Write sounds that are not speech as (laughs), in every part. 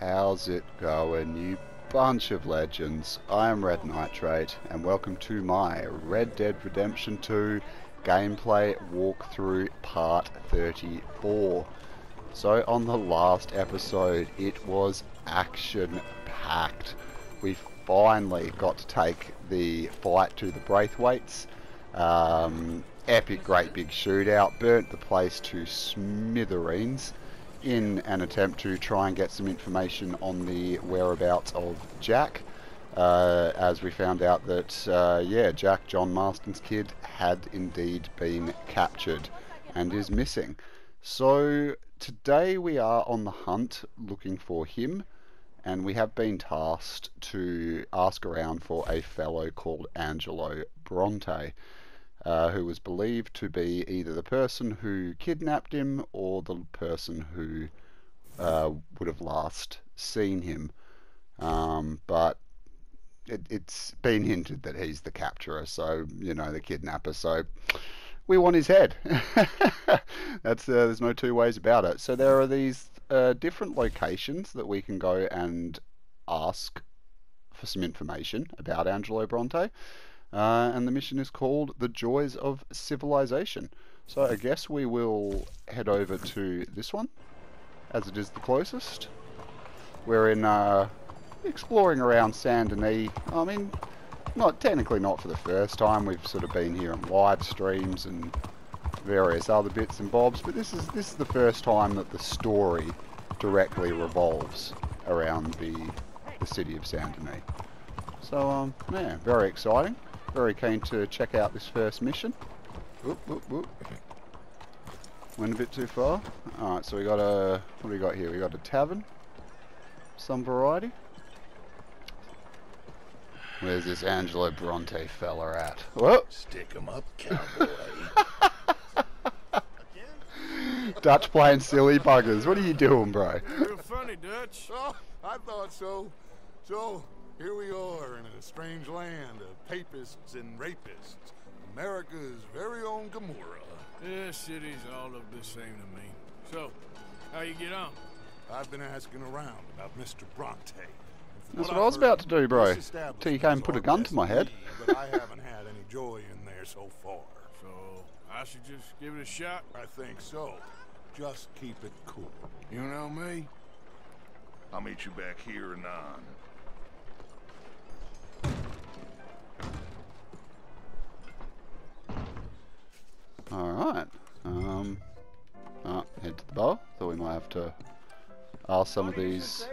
How's it going, you bunch of legends? I am Red Nitrate, and welcome to my Red Dead Redemption 2 gameplay walkthrough part 34. So, on the last episode, it was action packed. We finally got to take the fight to the Braithwaites. Um, epic, great big shootout, burnt the place to smithereens in an attempt to try and get some information on the whereabouts of Jack. Uh, as we found out that, uh, yeah, Jack, John Marston's kid, had indeed been captured and is missing. So today we are on the hunt looking for him, and we have been tasked to ask around for a fellow called Angelo Bronte uh, who was believed to be either the person who kidnapped him or the person who uh, would have last seen him. Um, but it, it's been hinted that he's the capturer, so you know the kidnapper. So we want his head. (laughs) That's uh, there's no two ways about it. So there are these uh, different locations that we can go and ask for some information about Angelo Bronte. Uh, and the mission is called The Joys of Civilization. So I guess we will head over to this one, as it is the closest. We're in uh, exploring around Saint Denis. I mean, not technically not for the first time. We've sort of been here in live streams and various other bits and bobs, but this is this is the first time that the story directly revolves around the the city of Saint Denis. So um, yeah, very exciting. Very keen to check out this first mission. Whoop, whoop, whoop. Went a bit too far. Alright, so we got a... What do we got here? We got a tavern. Some variety. Where's this Angelo Bronte fella at? Whoa! Stick 'em up, cowboy. (laughs) Dutch playing silly buggers. What are you doing, bro? Real funny, Dutch. oh, I thought so. So, here we are in a strange land of papists and rapists. America's very own Gomorrah. This city's all look the same to me. So, how you get on? I've been asking around about Mr. Bronte. That's what I've I was about to do, bro. this Till you came and put a gun to my head. but I haven't had any joy in there so far. So, I should just give it a shot? I think so. Just keep it cool. You know me? I'll meet you back here anon. To ask some of these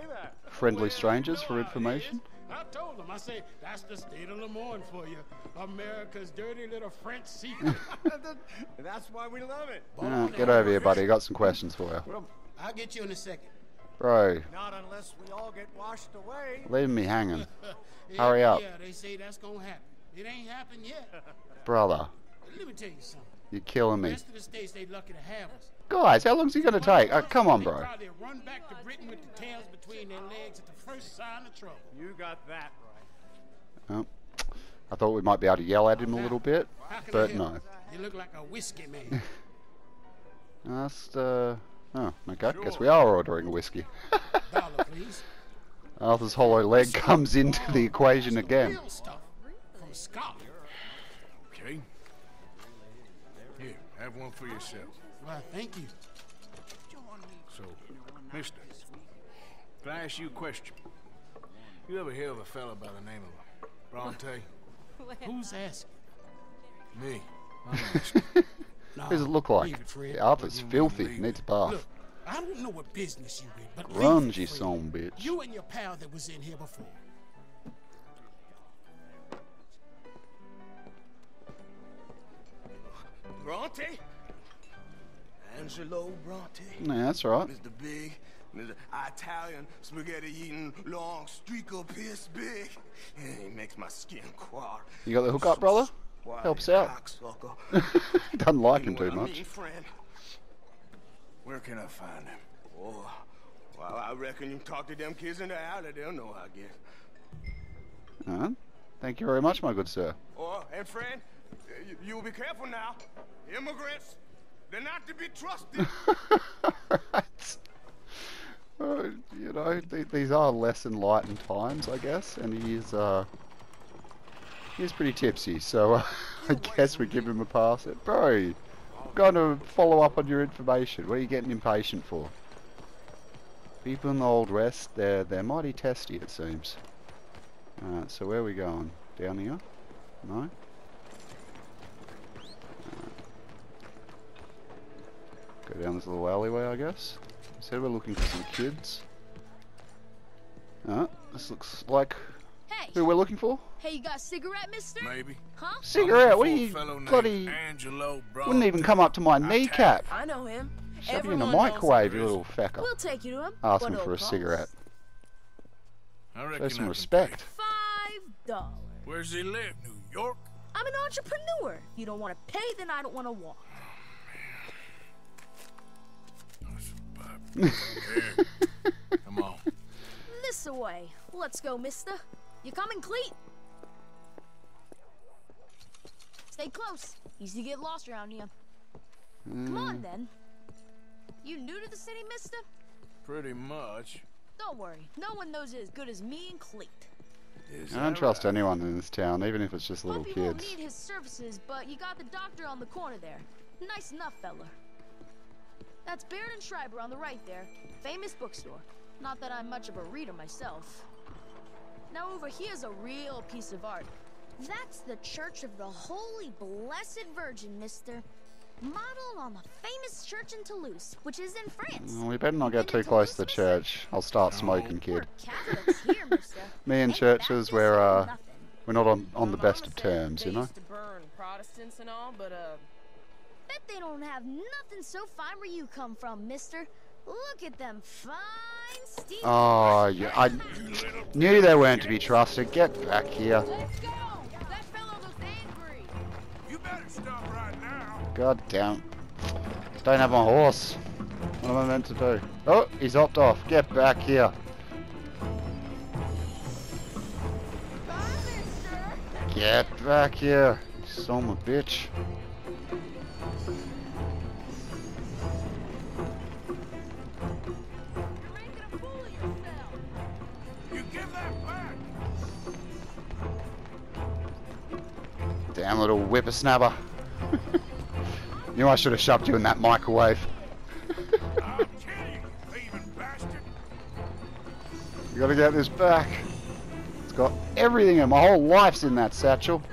friendly strangers for information. I told them, I said, that's the state of Lemoyne for you. America's dirty little French secret. (laughs) That's why we love it. Ah, get over here, buddy. I Got some questions for you. I'll get you in a second. Bro, Not unless we all get washed away. leaving me hanging. (laughs) Yeah, Hurry up. Yeah, they say that's gonna happen. It ain't happened yet. Brother, Let me tell you something. you're killing The me. rest of the states, they lucky to have us. Guys, how long's he going to take? Uh, come on, bro. run back to Britain with the tails between their legs at the first sign of trouble. You got that right. Oh, I thought we might be able to yell at him a little bit, How can I but no. You look like a whiskey man. (laughs) Just, uh, oh, okay. Guess we are ordering a whiskey. (laughs) Dollar, please. Arthur's hollow leg comes into the equation again. Real stuff from Scotland. Okay. Here, have one for yourself. Well, thank you. So, mister, can I ask you a question? You ever hear of a fella by the name of uh, Bronte? (laughs) Who's asking? Me. No, (laughs) What does it look like? leave it, Fred. Arthur's Leave filthy. leave Needs a bath. Look, I don't know what business you in, but Run, leave you son bitch. You and your pal that was in here before. Bronte? Angelo Bronte. Yeah, that's right. Mr. Big, Mr. Italian, spaghetti eating, long streaker piss big. He makes my skin crawl. You got the hook up, brother? Why, Helps out. (laughs) Doesn't like him too much. Where can I find him? Oh, well, I reckon you talk to them kids in the alley, they'll know, I guess. Uh, thank you very much, my good sir. Oh, and friend, you, you'll be careful now. Immigrants, they're not to be trusted. Uh, (laughs) you know, th these are less enlightened times, I guess, and he is, uh, he is pretty tipsy, so uh, (laughs) I guess we give him a pass. Bro, I'm going to follow up on your information. What are you getting impatient for? People in the Old West, they're, they're mighty testy, it seems. Alright, so where are we going? Down here? No? Go down this little alleyway, I guess. Said we're looking for some kids. Ah, this looks like Hey, who we're looking for. hey, you got a cigarette, mister? Maybe. Huh? Cigarette? What are you looking for a fellow named bloody? Angelo Bronte. Wouldn't even come up to my kneecap. I know him. Shove you in the microwave, you little fecker. We'll take you to him. Ask What for a it'll cost? cigarette. I reckon Show some can respect. Five dollars. Where's he live? New York? I'm an entrepreneur. If you don't want to pay, then I don't want to walk. Come on. This away. Let's go, mister. You coming, Cleet? Stay close. Easy to get lost around here. Come Mm. on, then. You new to the city, mister? Pretty much. Don't worry. No one knows it as good as me and Cleet. Is I don't trust right? anyone in this town, even if it's just little Hope you won't kids. need his services, but you got the doctor on the corner there. Nice enough, fella. That's Baird and Schreiber on the right there. Famous bookstore. Not that I'm much of a reader myself. Now over here's a real piece of art. That's the Church of the Holy Blessed Virgin, mister. Modeled on the famous church in Toulouse, which is in France. We better not get too to close to the church. I'll start smoking, kid. Here. (laughs) Me and churches, we're, uh. We're not on, on the best of terms, you know? used to burn Protestants and all, but uh, Bet they don't have nothing so fine where you come from, mister. Look at them fine Steve. Oh, yeah, I knew they weren't to be trusted. Get back here. Let's go! That fellow looks angry. You better stop right now. God damn. Don't have my horse. What am I meant to do? Oh, he's hopped off. Get back here. Bye. Get back here. You son of a bitch. Damn little whippersnapper. (laughs) Knew I should have shoved you in that microwave. (laughs) You, gotta get this back. It's got everything in my whole life's in that satchel.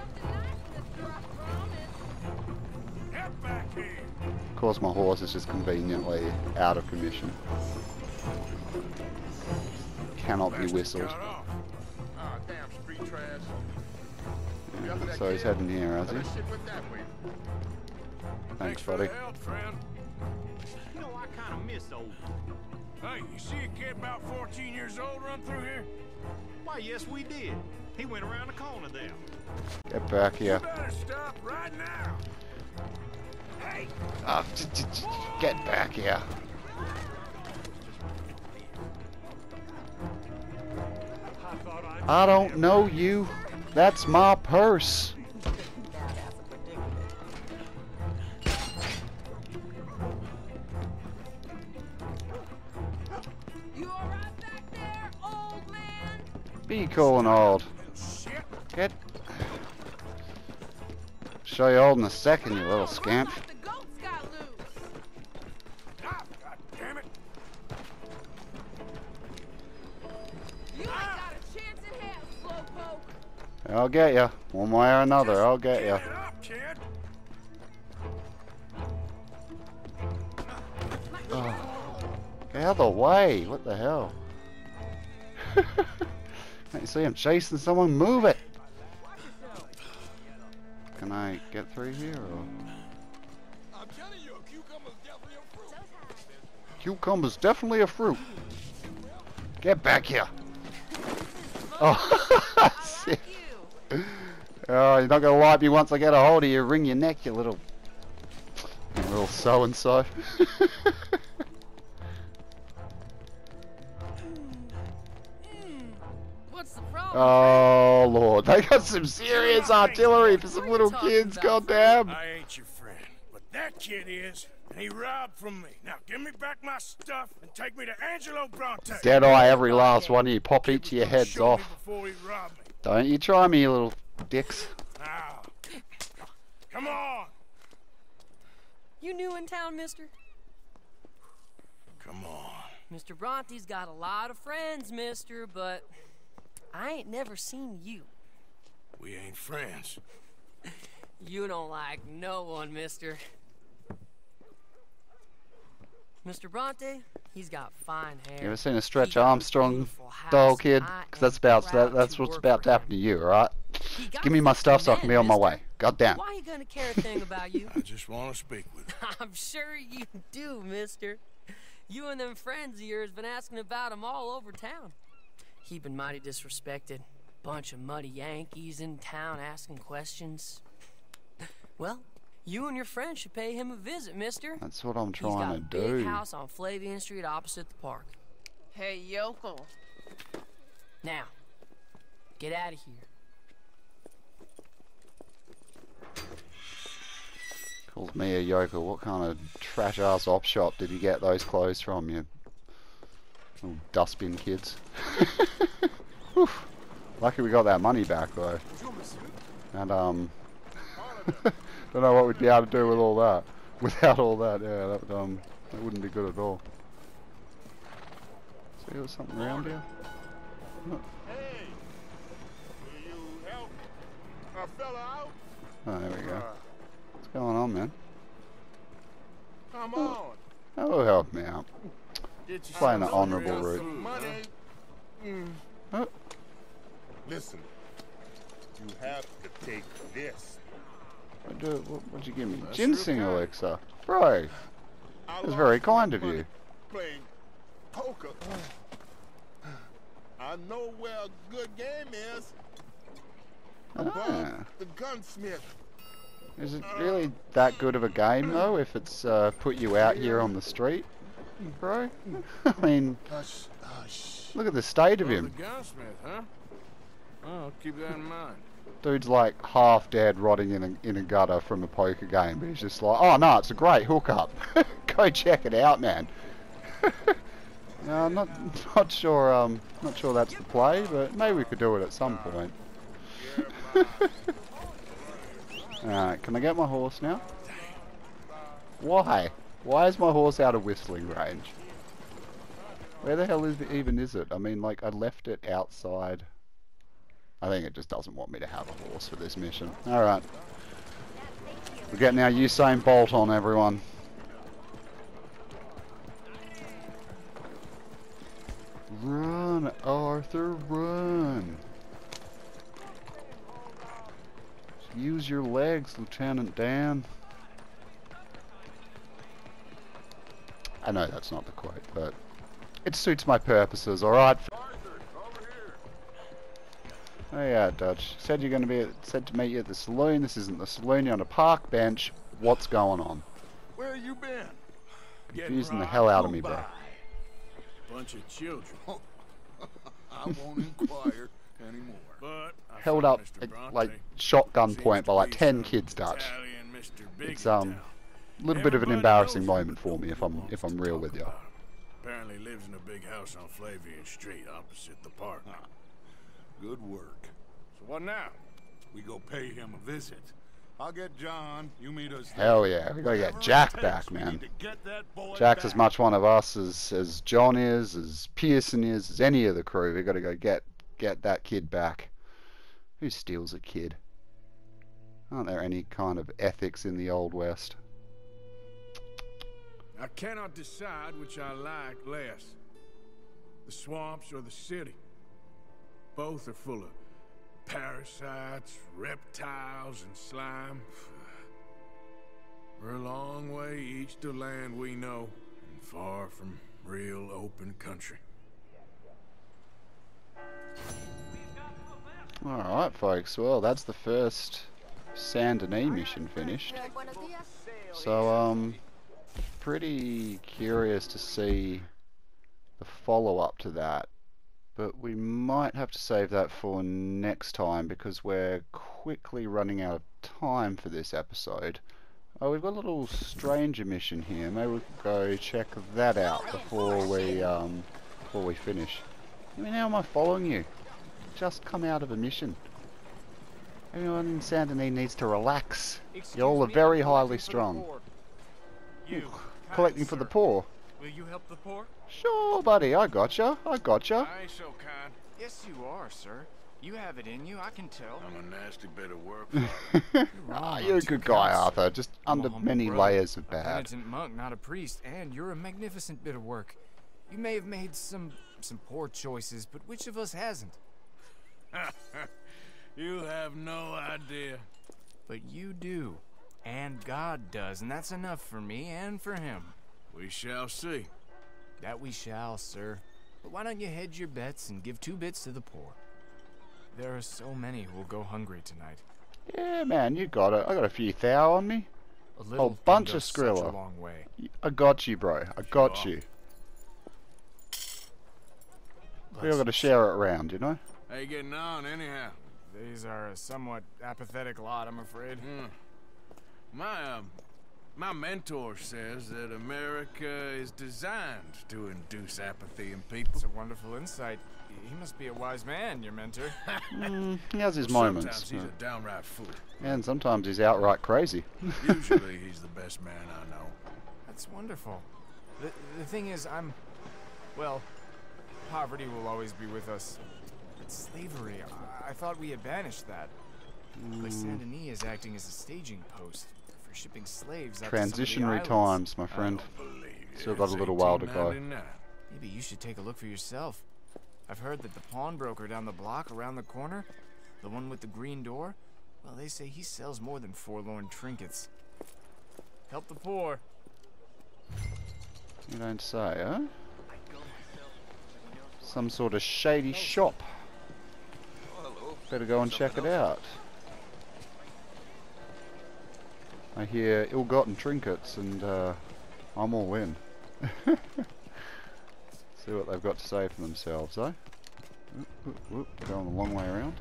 Of course my horse is just conveniently out of commission. Cannot be whistled. Ah, damn street trash. You after that So he's heading here, has he? shit went that way. Thanks, for buddy. the help, friend. You know, I kind of miss old. Hey, you see a kid about 14 years old run through here? Why, yes, we did. He went around the corner there. Get back You here. better stop right now. Hey, t- t- t- get back here. I thought I. I don't know you. That's my purse. you all right back there, old man? Be cool and old. Get. Show you old in a second, you little scamp. I'll get you. One way or another, I'll get you. Get it. Oh, get out of the way. What the hell? (laughs) Can't you see I'm chasing someone? Move it. Can I get through here or? I'm telling you, a cucumber's definitely a fruit. Cucumber's definitely a fruit. Get back here. Oh. (laughs) oh, you're not gonna wipe me once I get a hold of you. Wring your neck, you little, you little so and so. What's the problem? Oh lord, they got some serious artillery for some little talking kids. about, Goddamn. I ain't your friend, but that kid is, and he robbed from me. Now give me back my stuff and take me to Angelo Bronte. Deadeye every last one of you. Pop each of your heads off. before he robbed me. Don't you try me, you little dicks. Now, come on. You new in town, mister? Come on. Mr. Bronte's got a lot of friends, mister, but I ain't never seen you. We ain't friends. (laughs) You don't like no one, mister. Mr. Bronte, he's got fine hair. You ever seen a Stretch He got Armstrong beautiful doll, kid? Because that's about that, that's to what's about to happen to you, alright? He got Give me my stuff so I can be on my way. God damn. Why are you gonna care a thing about you? (laughs) I just want to speak with you. (laughs) I'm sure you do, mister. You and them friends of yours been asking about him all over town. He been mighty disrespected. Bunch of muddy Yankees in town asking questions. Well, you and your friend should pay him a visit, mister. That's what I'm trying to do. He's got a trying to big do. house on Flavian Street opposite the park. Hey, yokel. Now, get out of here. Calls me a yokel. What kind of trash ass op shop did you get those clothes from, you little dustbin kids? (laughs) Oof. Lucky we got that money back though. And um, (laughs) don't know what we'd be able to do with all that. (laughs) Without all that, yeah, that um, that wouldn't be good at all. See, there's something around here. Hey, will you help a fella out? Oh, there we go. Going on, man? come on. Oh, help me out. Playing the honourable route. huh? Mm. Oh, Listen, you have to take this. what do, what, what'd you give me? That's Ginseng elixir. Bro, that's very kind of you. Playing poker. I know where a good game is. Above Ah. the gunsmith. Is it really that good of a game though if it's uh, put you out here on the street, bro? (laughs) I mean, look at the state of him. Oh, keep that in mind. Dude's like half dead, rotting in a in a gutter from a poker game, but he's just like, oh no, it's a great hookup. (laughs) Go check it out, man. no, (laughs) I'm not not sure. Um, not sure that's the play, but maybe we could do it at some point. Alright, can I get my horse now? Why? Why is my horse out of whistling range? Where the hell is it, even is it? I mean, like, I left it outside. I think it just doesn't want me to have a horse for this mission. Alright. We're getting our Usain Bolt on, everyone. Run, Arthur, run! Use your legs, Lieutenant Dan. I know that's not the quote, but it suits my purposes, alright? Oh yeah, Dutch. Said you're gonna be at, said to meet you at the saloon. This isn't the saloon, you're on a park bench. What's going on? Where you been? Confusing the hell out of me, bro. Bunch of children. (laughs) I won't inquire anymore. But I Held up at, like shotgun point by like ten kids, Dutch. Italian Mr. Big It's um a little bit of an embarrassing moment for me if I'm if I'm real with you. Apparently lives in a big house on Flavian Street opposite the park. Good work. So what now? We go pay him a visit. I'll get John. You meet us. there. Hell yeah, we gotta get Jack takes, back, man. need to get that boy Jack's as much one of us as as John is, as Pearson is, as any of the crew. We gotta go get get that kid back. Who steals a kid? Aren't there any kind of ethics in the old west? I cannot decide which I like less. The swamps or the city. Both are full of parasites, reptiles, and slime. (sighs) We're a long way each to land we know, and far from real open country. Alright, folks. Well, that's the first Saint Denis mission finished. So, um, pretty curious to see the follow-up to that. But we might have to save that for next time because we're quickly running out of time for this episode. Oh, we've got a little stranger mission here. Maybe we could go check that out before we um before we finish. I mean, how am I following you? Just come out of a mission. Everyone in Saint Denis needs to relax. You all are very highly strong. You, Collecting for the poor. Will you help the poor? Sure, buddy. I gotcha. I gotcha. I ain't so kind. Yes, you are, sir. You have it in you, I can tell. I'm a nasty bit of work. (laughs) Ah, you're a good guy, Arthur. Just under many brother, layers of A bad. penitent monk, not a priest, and you're a magnificent bit of work. You may have made some some poor choices, but which of us hasn't? (laughs) you have no idea. But you do. And God does, and that's enough for me and for him. We shall see. That we shall, sir. But why don't you hedge your bets and give two bits to the poor? There are so many who will go hungry tonight. Yeah, man, you got it. I got a few thou on me. A A little whole bunch of go such a long way. I got you, bro. I got Sure. you. We all got to share it around, you know? How you getting on, anyhow? These are a somewhat apathetic lot, I'm afraid. Hmm. My, um, my mentor says that America is designed to induce apathy in people. It's a wonderful insight. He must be a wise man, your mentor. (laughs) Mm, he has his Well, moments. Sometimes he's a downright fool. And sometimes he's outright crazy. (laughs) Usually he's the best man I know. That's wonderful. The, the thing is, I'm. Well, poverty will always be with us. But slavery, I, I thought we had banished that. Like hmm. Saint is acting as a staging post for shipping slaves out to the Transitionary islands. times, my friend. don't believe it. Still got a little while to go. Maybe you should take a look for yourself. I've heard that the pawnbroker down the block around the corner, the one with the green door, well, they say he sells more than forlorn trinkets. Help the poor. You don't say, huh? Some sort of shady shop. Better go and check it out. I hear ill-gotten trinkets and uh, I'm all in. (laughs) See what they've got to say for themselves, eh? Oop, oop, oop, Going the long way around.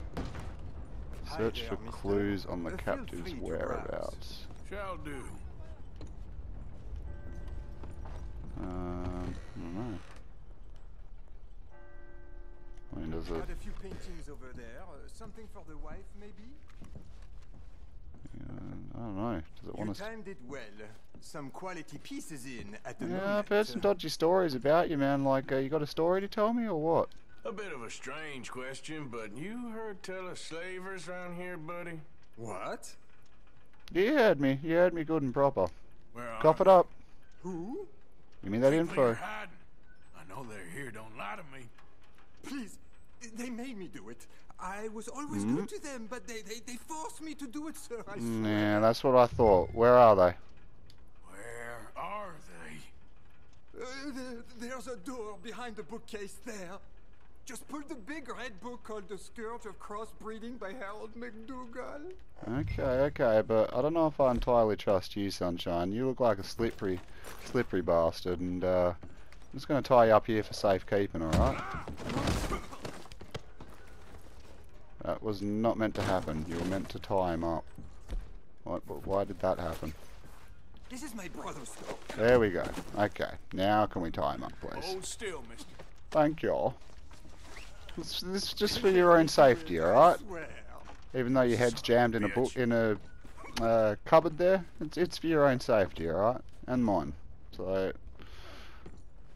Search there, for mister. clues on the feel captive's whereabouts. Shall do. Um, I don't know. I mean, does it? Got a few paintings over there. Uh, something for the wife, maybe? Uh, I don't know. Does it want to? timed it well. Some quality pieces in at the Yeah, moment. I've heard some dodgy stories about you, man. Like, uh, you got a story to tell me, or what? A bit of a strange question, but you heard tell of slavers around here, buddy? What? You heard me. You heard me good and proper. Where Cough are it up. Who? Give me that People info. hiding. I know they're here. Don't lie to me. Please, they made me do it. I was always good to them, but they, they, they forced me to do it, sir. I Mm. Yeah, that's what I thought. Where are they? Where are they? Uh, there- there's a door behind the bookcase there. Just pull the big red book called The Scourge of Crossbreeding by Harold McDougall. Okay, okay, but I don't know if I entirely trust you, Sunshine. You look like a slippery, slippery bastard, and uh, I'm just going to tie you up here for safekeeping, alright? That was not meant to happen. You were meant to tie him up. What, but why did that happen? This is my brother's store. There we go. Okay, now can we tie him up, please? Hold still, mister. Thank you. This, this is just for your own safety, alright? Even though your head's jammed in a book in a uh, cupboard there, it's it's for your own safety, alright? And mine. So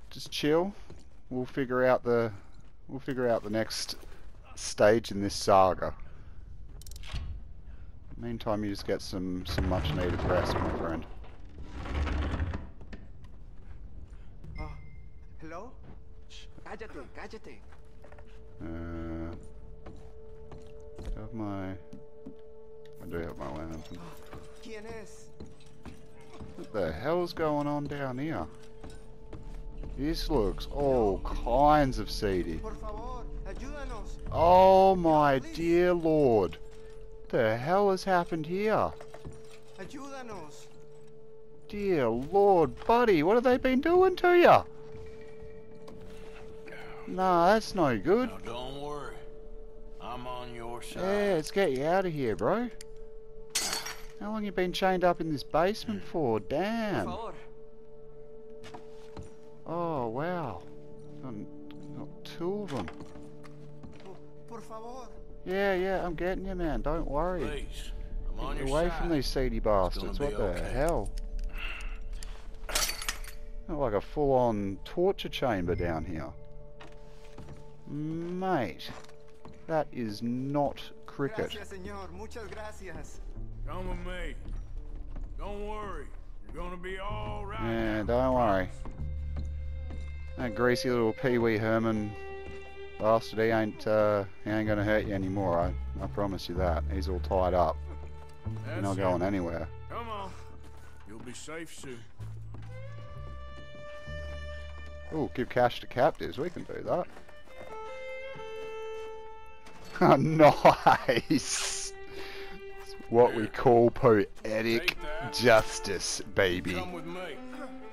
just chill. We'll figure out the we'll figure out the next stage in this saga. Meantime, you just get some some much needed rest, my friend. Oh, hello? Cállate, cállate. Uh, do I have my I do have my lantern. What the hell's going on down here? This looks all kinds of seedy. Por favor, ayúdanos. Oh my dear lord. What the hell has happened here? Ayúdanos. Dear lord, buddy, what have they been doing to you? Nah, that's no good. Now, don't worry. I'm on your side. Yeah, let's get you out of here, bro. How long you been chained up in this basement hmm. for? Damn. Oh, wow. Got, got two of them. Por favor. Yeah, yeah, I'm getting you, man. Don't worry. Please, I'm on Get your away side. from these seedy bastards. What be the okay. hell? Not like a full-on torture chamber down here. Mate, that is not cricket. Gracias, señor. Muchas gracias. Come with me. Don't worry. You're gonna be all right. Yeah, don't worry. That greasy little Pee Wee Herman bastard, he ain't, uh, he ain't gonna hurt you anymore, I, I promise you that. He's all tied up. He's That's not it. going anywhere. Come on. You'll be safe soon. Ooh, give cash to captives, we can do that. (laughs) nice! It's what we call poetic justice, baby. Come with me.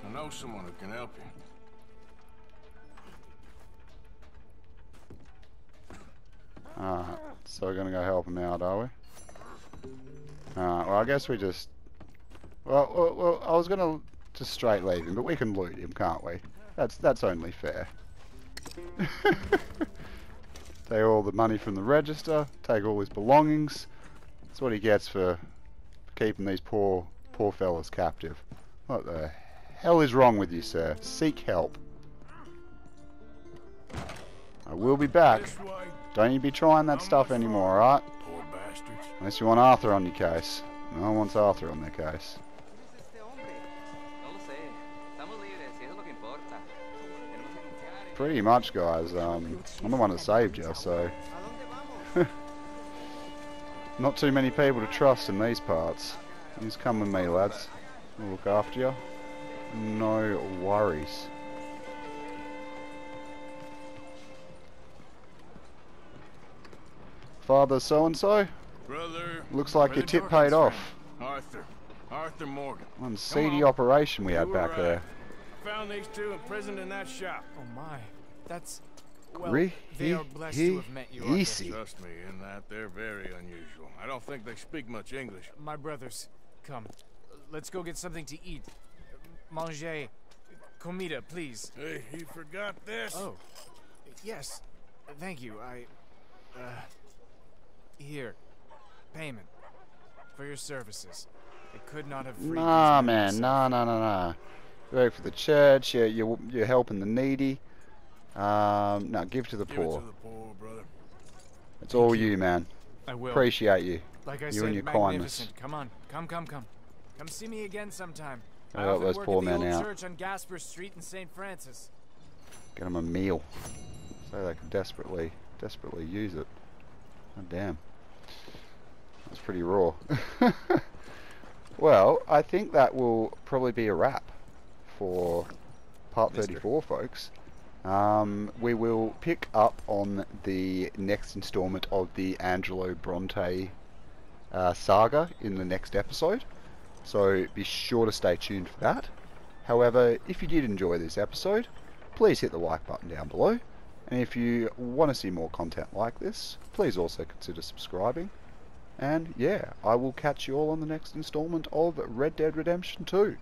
I know someone who can help you. Alright, so we're gonna go help him out, are we? Alright, well I guess we just... Well, well, well, I was gonna just straight leave him, but we can loot him, can't we? That's, that's only fair. (laughs) take all the money from the register, take all his belongings. That's what he gets for keeping these poor, poor fellas captive. What the hell is wrong with you, sir? Seek help. I will be back. Don't you be trying that stuff anymore, alright? Unless you want Arthur on your case. No one wants Arthur on their case. Pretty much, guys. Um, I'm the one that saved you, so... (laughs) Not too many people to trust in these parts. Just come with me, lads. We'll look after you. No worries. Father so-and-so? Brother. Looks like your tip Dorkins paid off. friend, Arthur. Arthur Morgan. One seedy on. operation we had back were there. Found these two imprisoned in that shop. Oh my. That's. Well, Re- they are blessed to have met you. Easy. Trust me, in that they're very unusual. I don't think they speak much English. My brothers, come. Let's go get something to eat. Manger. Comida, please. Hey, you forgot this? Oh. Yes. Thank you. I. Uh. Here. Payment. For your services. It could not have freed Nah, man, nah, nah, nah, nah. You work for the church. You're you're, you're helping the needy. Um, no, give to the Give it poor. to the poor, brother. It's all you, man. I will. Appreciate you. Like I you said, and your kindness. Come on, come, come, come. Come see me again sometime. I'll I help those poor men out. church on Gasper Street in St. Francis. Get them a meal. So they can desperately, desperately use it. Oh, damn. That's pretty raw. (laughs) well, I think that will probably be a wrap for part Mister. 34, folks. Um, we will pick up on the next installment of the Angelo Bronte uh, saga in the next episode. So be sure to stay tuned for that. However, if you did enjoy this episode, please hit the like button down below. And if you want to see more content like this, please also consider subscribing. And yeah, I will catch you all on the next installment of Red Dead Redemption 2.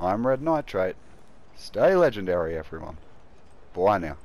I'm Red Nitrate. Stay legendary, everyone. Bye now.